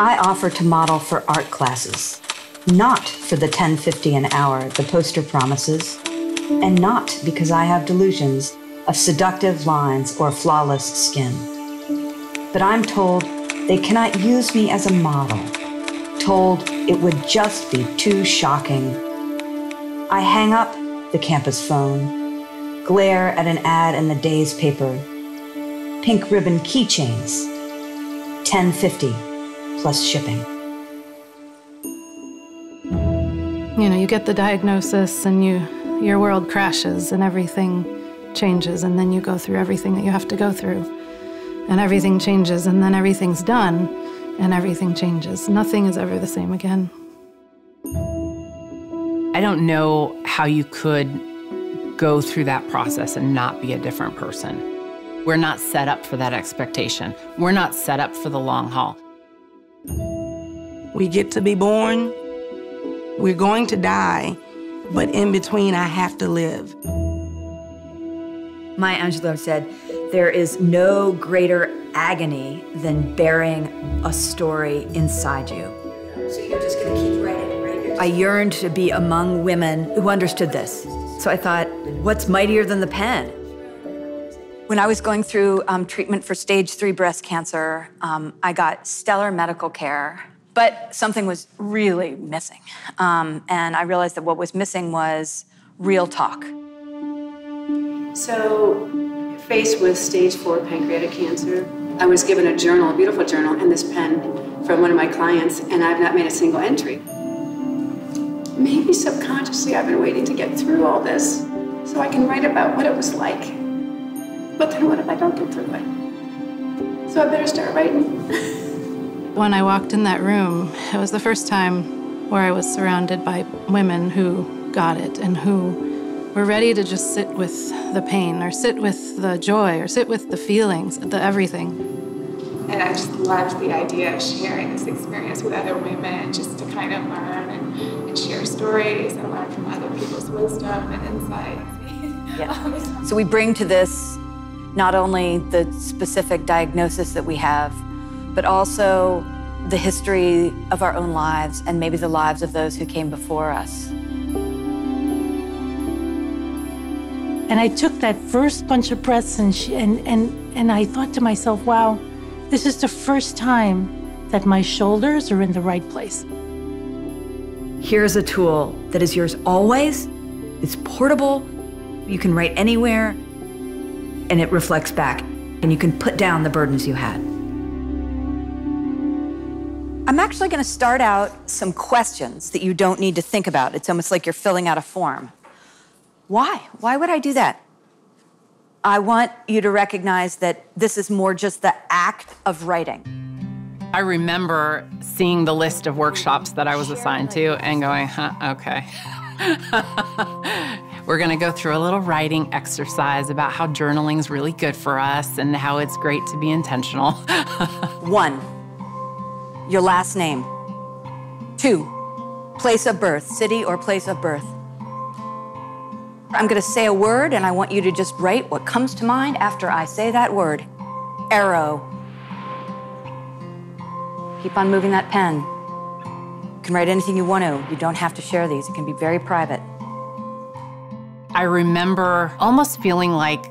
I offer to model for art classes, not for the 1050 an hour the poster promises, and not because I have delusions of seductive lines or flawless skin. But I'm told they cannot use me as a model, told it would just be too shocking. I hang up the campus phone, glare at an ad in the day's paper. Pink ribbon keychains, 1050 plus shipping. You know, you get the diagnosis and you your world crashes and everything changes and then you go through everything that you have to go through. And everything changes and then everything's done and everything changes. Nothing is ever the same again. I don't know how you could go through that process and not be a different person. We're not set up for that expectation. We're not set up for the long haul. We get to be born, we're going to die, but in between, I have to live. Maya Angelou said, There is no greater agony than bearing a story inside you. So you're just gonna keep writing, right? I yearned to be among women who understood this. So I thought, what's mightier than the pen? When I was going through um, treatment for stage three breast cancer, um, I got stellar medical care but something was really missing. Um, and I realized that what was missing was real talk. So, faced with stage four pancreatic cancer, I was given a journal, a beautiful journal, and this pen from one of my clients, and I've not made a single entry. Maybe subconsciously I've been waiting to get through all this so I can write about what it was like. But then what if I don't get through it? So I better start writing. When I walked in that room, it was the first time where I was surrounded by women who got it and who were ready to just sit with the pain or sit with the joy or sit with the feelings, the everything. And I just loved the idea of sharing this experience with other women just to kind of learn and, and share stories and learn from other people's wisdom and insights. Yeah. so we bring to this not only the specific diagnosis that we have, but also the history of our own lives and maybe the lives of those who came before us. And I took that first bunch of breaths and, she, and, and, and I thought to myself, wow, this is the first time that my shoulders are in the right place. Here's a tool that is yours always. It's portable. You can write anywhere, and it reflects back, and you can put down the burdens you had. I'm actually going to start out some questions that you don't need to think about. It's almost like you're filling out a form. Why? Why would I do that? I want you to recognize that this is more just the act of writing. I remember seeing the list of workshops that I was assigned to and going, huh, okay. We're going to go through a little writing exercise about how journaling is really good for us and how it's great to be intentional. One, your last name. Two, place of birth, city or place of birth. I'm going to say a word, and I want you to just write what comes to mind after I say that word. Arrow. Keep on moving that pen. You can write anything you want to. You don't have to share these, it can be very private. I remember almost feeling like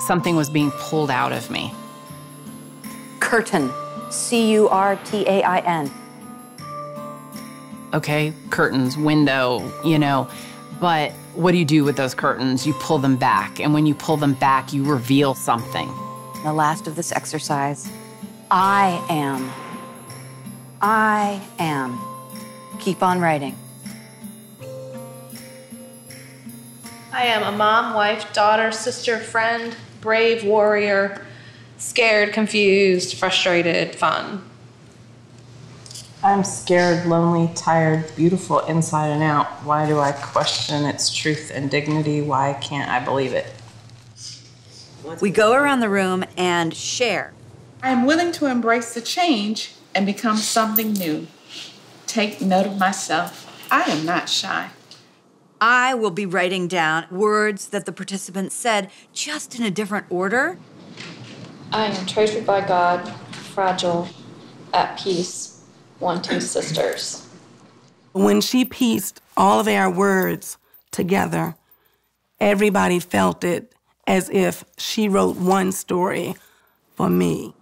something was being pulled out of me. Curtain. C U R T A I N. Okay, curtains, window, you know, but what do you do with those curtains? You pull them back, and when you pull them back, you reveal something. The last of this exercise I am. I am. Keep on writing. I am a mom, wife, daughter, sister, friend, brave warrior, scared, confused, frustrated, fun. I'm scared, lonely, tired, beautiful inside and out. Why do I question its truth and dignity? Why can't I believe it? We go around the room and share. I am willing to embrace the change and become something new. Take note of myself. I am not shy. I will be writing down words that the participants said just in a different order I am treasured by God, fragile, at peace, wanting sisters. When she pieced all of our words together, everybody felt it as if she wrote one story for me.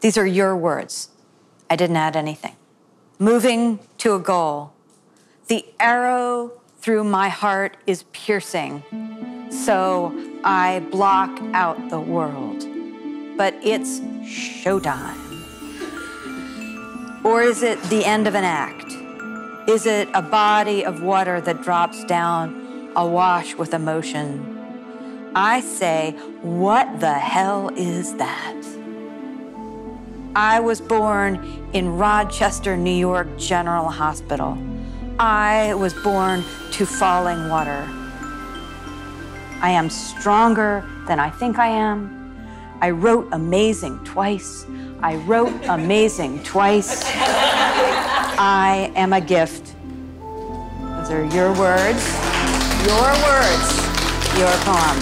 These are your words. I didn't add anything. Moving to a goal. The arrow through my heart is piercing, so I block out the world. But it's showtime. Or is it the end of an act? Is it a body of water that drops down awash with emotion? I say, what the hell is that? I was born in Rochester, New York General Hospital. I was born to falling water. I am stronger than I think I am. I wrote amazing twice. I wrote amazing twice. I am a gift. Those are your words, your words, your poem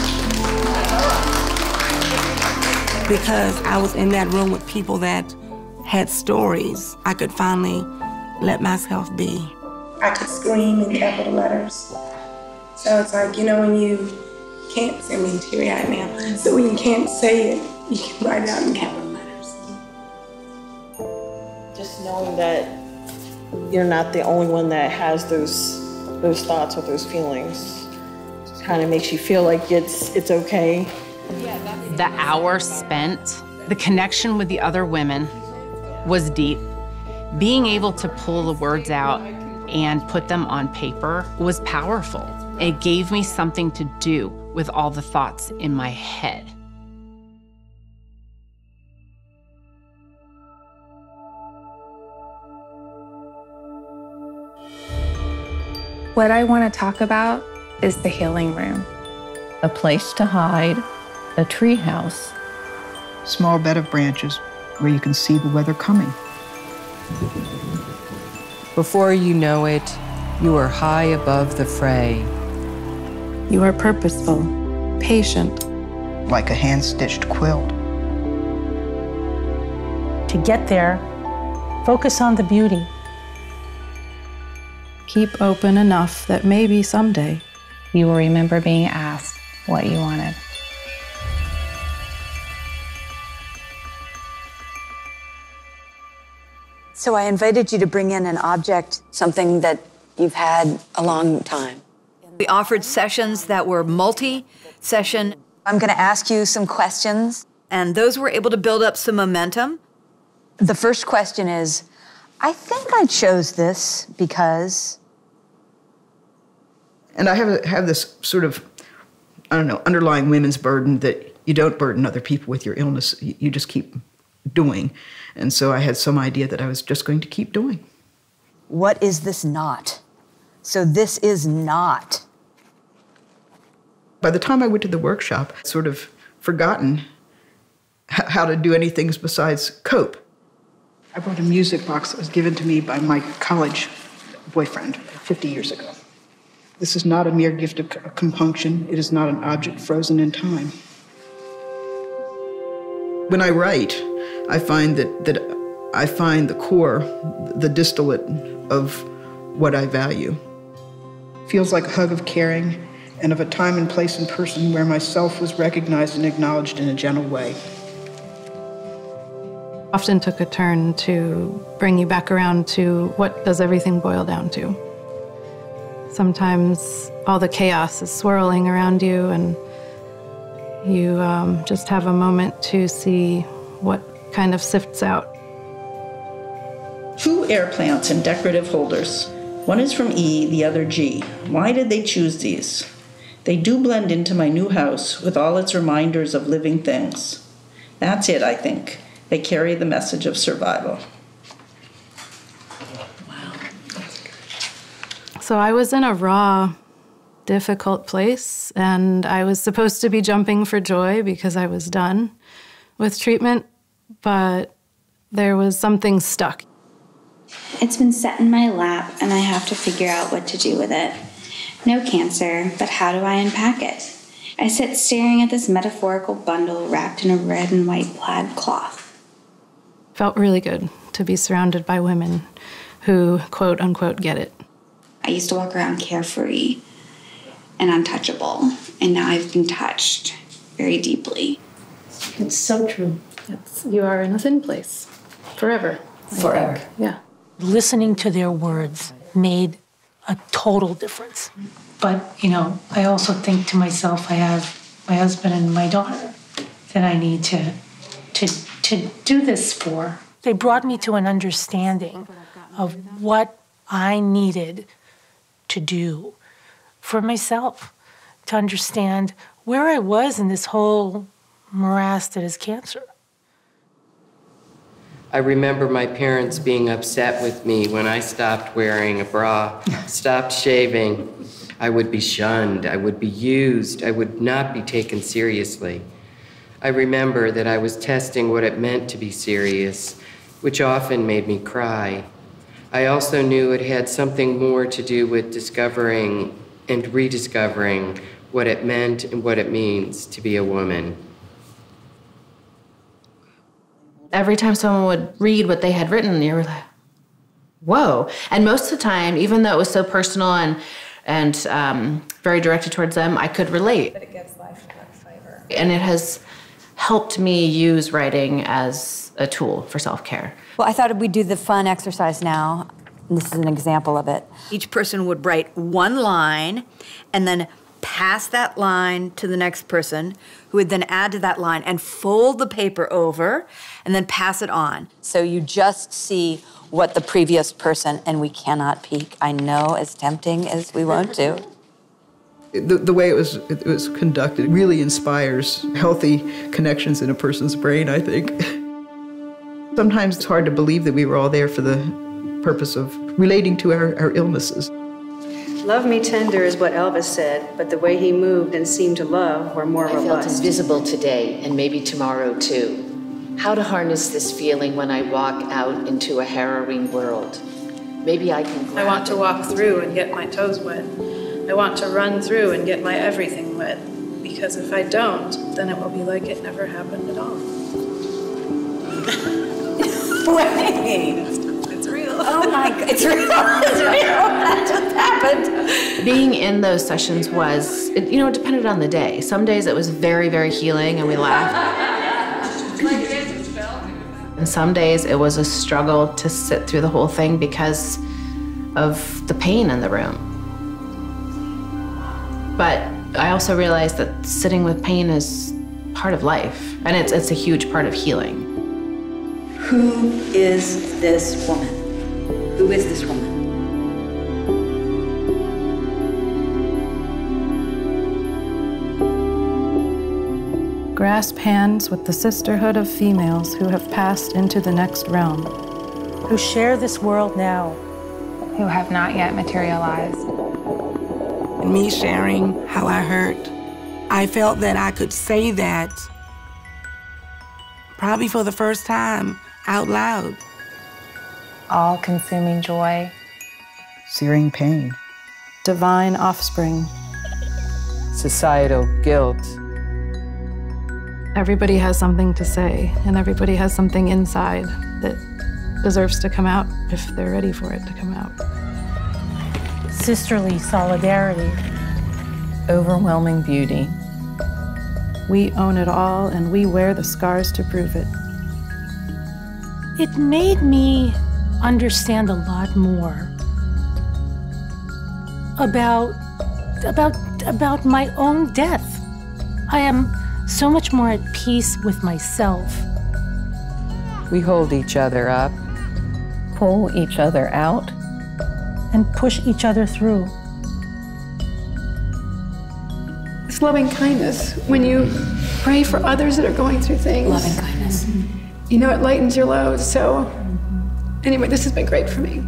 because I was in that room with people that had stories, I could finally let myself be. I could scream in capital letters. So it's like, you know, when you can't, I mean, teary eyed now. So when you can't say it, you can write it out in capital letters. Just knowing that you're not the only one that has those those thoughts or those feelings kind of makes you feel like it's it's okay the hour spent, the connection with the other women was deep. Being able to pull the words out and put them on paper was powerful. It gave me something to do with all the thoughts in my head. What I want to talk about is the healing room. A place to hide a tree house. Small bed of branches where you can see the weather coming. Before you know it, you are high above the fray. You are purposeful, patient. Like a hand stitched quilt. To get there, focus on the beauty. Keep open enough that maybe someday you will remember being asked what you wanted. So I invited you to bring in an object, something that you've had a long time. We offered sessions that were multi session. I'm going to ask you some questions, and those were able to build up some momentum. The first question is I think I chose this because. And I have, have this sort of, I don't know, underlying women's burden that you don't burden other people with your illness. You just keep doing. And so I had some idea that I was just going to keep doing. What is this not? So this is not. By the time I went to the workshop, I'd sort of forgotten how to do anything besides cope. I brought a music box that was given to me by my college boyfriend 50 years ago. This is not a mere gift of compunction. It is not an object frozen in time. When I write, I find that, that I find the core, the distillate of what I value. Feels like a hug of caring and of a time and place and person where myself was recognized and acknowledged in a gentle way. Often took a turn to bring you back around to what does everything boil down to. Sometimes all the chaos is swirling around you, and you um, just have a moment to see what kind of sifts out. Two air plants in decorative holders. One is from E, the other G. Why did they choose these? They do blend into my new house with all its reminders of living things. That's it, I think. They carry the message of survival. So I was in a raw, difficult place, and I was supposed to be jumping for joy because I was done with treatment but there was something stuck. It's been set in my lap, and I have to figure out what to do with it. No cancer, but how do I unpack it? I sit staring at this metaphorical bundle wrapped in a red and white plaid cloth. felt really good to be surrounded by women who, quote unquote, get it. I used to walk around carefree and untouchable, and now I've been touched very deeply. It's so true. It's, you are in a thin place forever. Forever. Yeah. Listening to their words made a total difference. But, you know, I also think to myself, I have my husband and my daughter that I need to, to, to do this for. They brought me to an understanding of what I needed to do for myself, to understand where I was in this whole morass that is cancer. I remember my parents being upset with me when I stopped wearing a bra, stopped shaving. I would be shunned, I would be used, I would not be taken seriously. I remember that I was testing what it meant to be serious, which often made me cry. I also knew it had something more to do with discovering and rediscovering what it meant and what it means to be a woman. every time someone would read what they had written, you were like, whoa. And most of the time, even though it was so personal and and um, very directed towards them, I could relate. But it gives life that flavor. And it has helped me use writing as a tool for self care. Well, I thought we'd do the fun exercise now. This is an example of it. Each person would write one line and then pass that line to the next person, who would then add to that line and fold the paper over and then pass it on. So you just see what the previous person, and we cannot peek. I know, as tempting as we want to. The, the way it was, it was conducted really inspires healthy connections in a person's brain, I think. Sometimes it's hard to believe that we were all there for the purpose of relating to our, our illnesses. Love me tender is what Elvis said, but the way he moved and seemed to love were more I felt robust. invisible today and maybe tomorrow too. How to harness this feeling when I walk out into a harrowing world. Maybe I can. I want to walk through and get my toes wet. I want to run through and get my everything wet. Because if I don't, then it will be like it never happened at all. Wait. It's real. Oh my God, it's real. It's real. That just happened. Being in those sessions was, it, you know, it depended on the day. Some days it was very, very healing and we laughed. And some days it was a struggle to sit through the whole thing because of the pain in the room. But I also realized that sitting with pain is part of life, and it's, it's a huge part of healing. Who is this woman? Who is this woman? Grasp hands with the sisterhood of females who have passed into the next realm. Who share this world now. Who have not yet materialized. And me sharing how I hurt, I felt that I could say that probably for the first time out loud. All consuming joy. Searing pain. Divine offspring. Societal guilt. Everybody has something to say, and everybody has something inside that deserves to come out if they're ready for it to come out. Sisterly solidarity. Overwhelming beauty. We own it all, and we wear the scars to prove it. It made me understand a lot more about about about my own death. I am so much more at peace with myself. We hold each other up, pull each other out, and push each other through. It's loving kindness when you pray for others that are going through things. Loving kindness. You know, it lightens your load. So, anyway, this has been great for me.